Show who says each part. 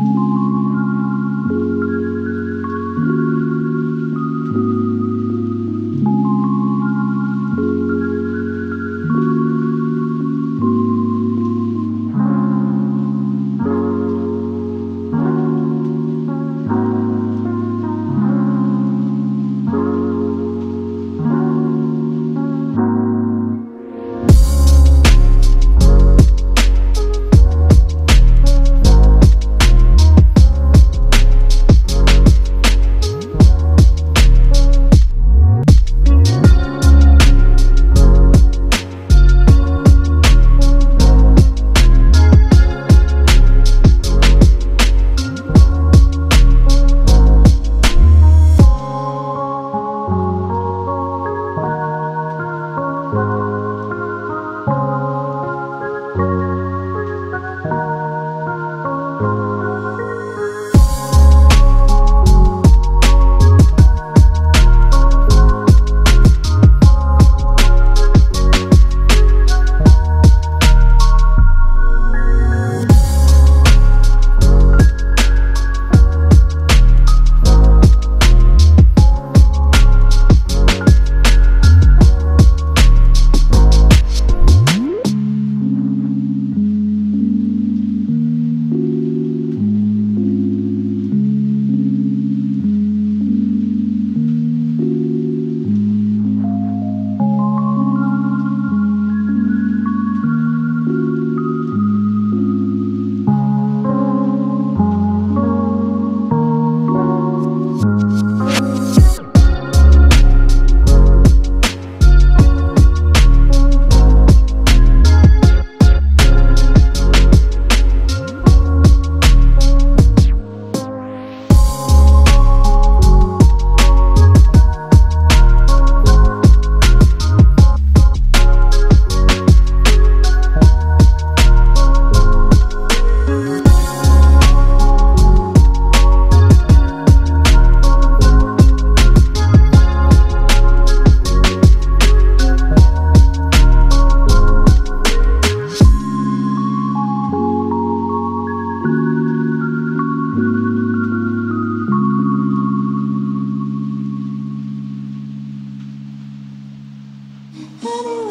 Speaker 1: you Anyway.